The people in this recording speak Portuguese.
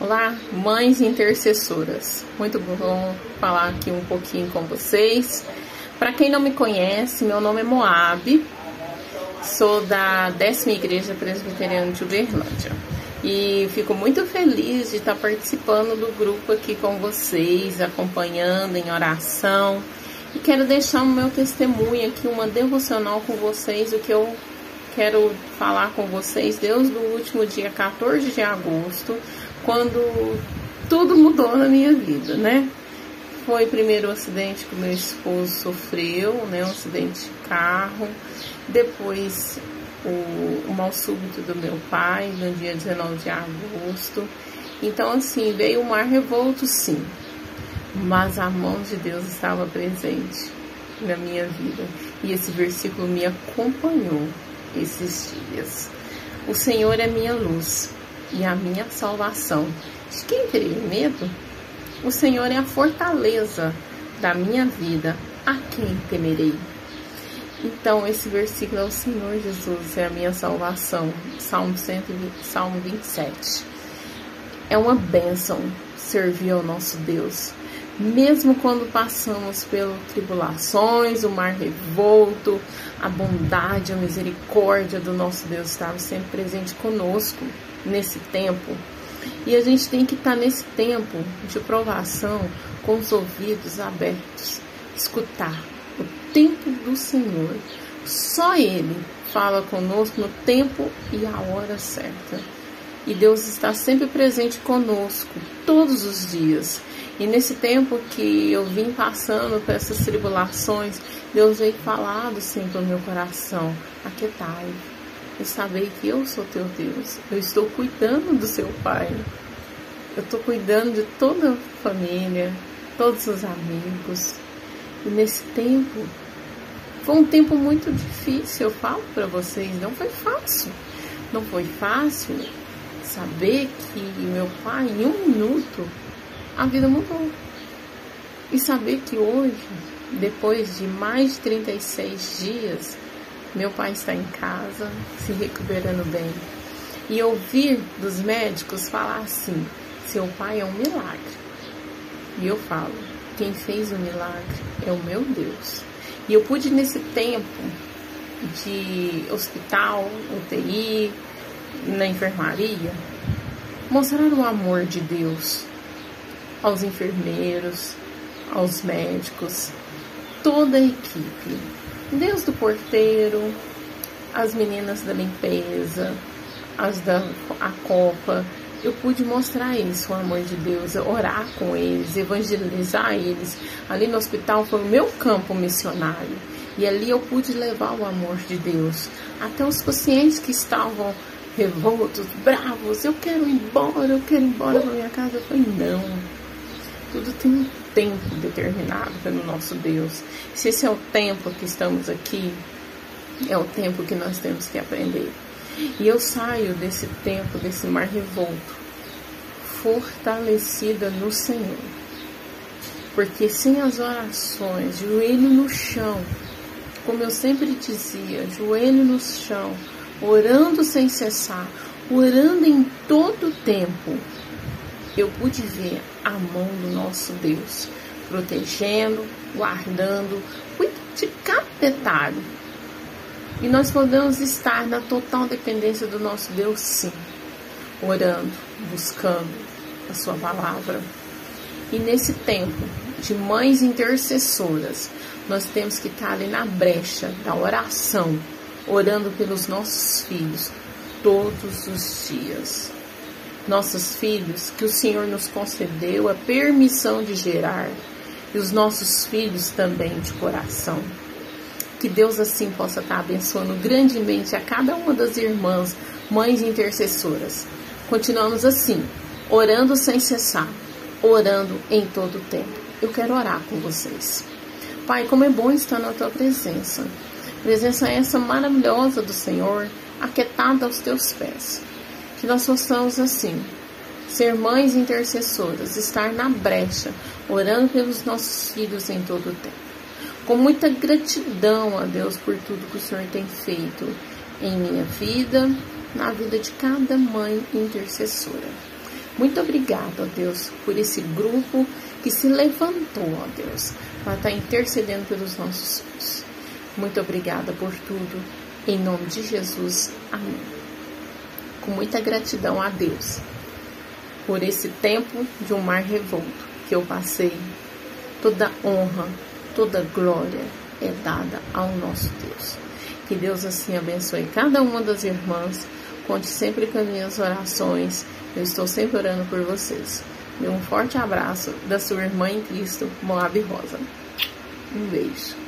Olá, mães intercessoras. Muito bom falar aqui um pouquinho com vocês. Para quem não me conhece, meu nome é Moab. Sou da décima igreja presbiteriana de Uberlândia. E fico muito feliz de estar participando do grupo aqui com vocês, acompanhando em oração. E quero deixar o meu testemunho aqui, uma devocional com vocês, o que eu quero falar com vocês desde o último dia 14 de agosto, quando tudo mudou na minha vida, né? Foi primeiro o acidente que meu esposo sofreu, né? Um acidente de carro. Depois o, o mal súbito do meu pai, no dia 19 de agosto. Então, assim, veio o mar revolto, sim. Mas a mão de Deus estava presente na minha vida. E esse versículo me acompanhou esses dias. O Senhor é minha luz e a minha salvação. De quem teria medo? O Senhor é a fortaleza da minha vida. A quem temerei? Então, esse versículo é o Senhor Jesus, é a minha salvação. Salmo, 120, Salmo 27. É uma bênção servir ao nosso Deus. Mesmo quando passamos pelas tribulações, o mar revolto, a bondade, a misericórdia do nosso Deus estava sempre presente conosco nesse tempo. E a gente tem que estar nesse tempo de provação com os ouvidos abertos, escutar o tempo do Senhor. Só Ele fala conosco no tempo e a hora certa. E Deus está sempre presente conosco, todos os dias. E nesse tempo que eu vim passando por essas tribulações, Deus veio falado sempre ao meu coração: aquietai e saber que eu sou teu Deus. Eu estou cuidando do seu Pai. Eu estou cuidando de toda a família, todos os amigos. E nesse tempo, foi um tempo muito difícil, eu falo para vocês, não foi fácil. Não foi fácil saber que meu pai, em um minuto, a vida mudou. E saber que hoje, depois de mais de 36 dias, meu pai está em casa, se recuperando bem. E ouvir dos médicos falar assim: seu pai é um milagre. E eu falo: quem fez o milagre é o meu Deus. E eu pude, nesse tempo de hospital, UTI, na enfermaria, mostrar o amor de Deus aos enfermeiros, aos médicos, toda a equipe desde o porteiro, as meninas da limpeza, as da a copa. Eu pude mostrar isso, o amor de Deus, orar com eles, evangelizar eles. Ali no hospital foi o meu campo missionário. E ali eu pude levar o amor de Deus. Até os pacientes que estavam revoltos, bravos, eu quero ir embora, eu quero ir embora para minha casa. Eu falei, não. Tudo tem um tempo determinado pelo nosso Deus. Se esse é o tempo que estamos aqui, é o tempo que nós temos que aprender. E eu saio desse tempo, desse mar revolto, fortalecida no Senhor. Porque sem as orações, joelho no chão, como eu sempre dizia, joelho no chão, orando sem cessar, orando em todo o tempo, eu pude ver a mão do nosso Deus protegendo, guardando, cuidando de cada detalhe. E nós podemos estar na total dependência do nosso Deus, sim, orando, buscando a Sua palavra. E nesse tempo de mães intercessoras, nós temos que estar ali na brecha da oração, orando pelos nossos filhos todos os dias nossos filhos, que o Senhor nos concedeu a permissão de gerar, e os nossos filhos também de coração. Que Deus assim possa estar abençoando grandemente a cada uma das irmãs, mães intercessoras. Continuamos assim, orando sem cessar, orando em todo o tempo. Eu quero orar com vocês. Pai, como é bom estar na tua presença. Presença essa maravilhosa do Senhor, aquietada aos teus pés que nós possamos assim ser mães intercessoras, estar na brecha, orando pelos nossos filhos em todo o tempo. Com muita gratidão a Deus por tudo que o Senhor tem feito em minha vida, na vida de cada mãe intercessora. Muito obrigada, ó Deus, por esse grupo que se levantou, ó Deus, para estar intercedendo pelos nossos filhos. Muito obrigada por tudo. Em nome de Jesus. Amém. Com muita gratidão a Deus por esse tempo de um mar revolto que eu passei. Toda honra, toda glória é dada ao nosso Deus. Que Deus assim abençoe cada uma das irmãs. Conte sempre com as minhas orações. Eu estou sempre orando por vocês. um forte abraço da sua irmã em Cristo, Moab Rosa. Um beijo.